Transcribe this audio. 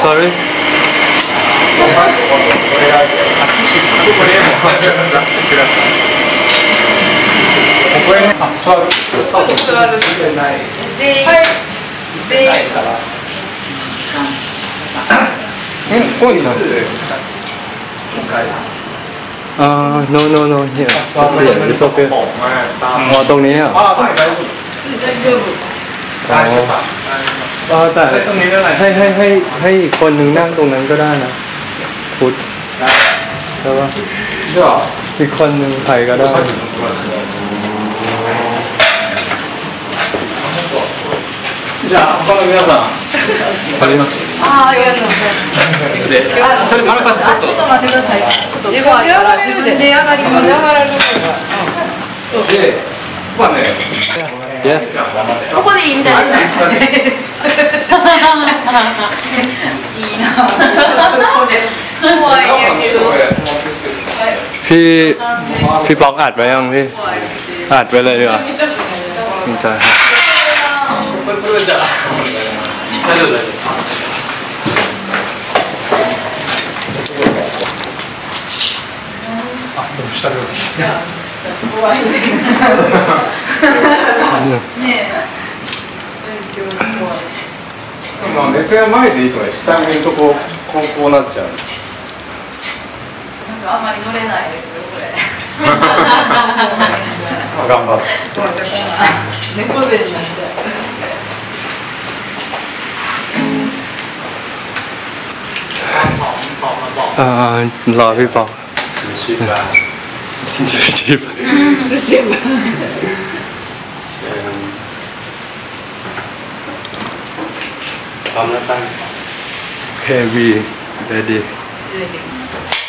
Sorry. Así sí, sí, no podemos. Sorry. ださいここへねあ座る座る全員全員うんここになってるอ่า no no no here here it's okay ผมมาตาม อ๋อตรงนี้อ่ะ อ่าตรงไหน 大丈夫 ได้ใช่ปะ อ๋อแต่ ตรงนี้ได้ไหม ให้ให้ให้ให้อีกคนหนึ่งนั่งตรงนั้นก็ได้นะพุทธใช่ปะ じゃあ อีกคนหนึ่งใครก็ได้ じゃあ他の皆さんありますああありがとうございますでそれ丸川さんちょっとちょっと待ってください。ちょっと手が上がれるで。手上がります。上がれるでまあね yeah ここでいいみたいな。いいな。ここで。怖いんやけど。 พี่พี่ป๊อกอัดไว้ยังพี่อัดไว้เลยดีกว่าจริงจัง これこれじゃあ大丈夫大丈夫あでも下で怖いね。ねえ。まあ目線は前でいいとね下見るとこうこうこうなっちゃうなんかあんまり乗れないですよこれ。頑張って猫背になっちゃう。 อ่ารอพี่ป๊อก 週間 ชิชิป 寿司部。 พร้อมแล้วตั้ง เควีเรดี 出てきます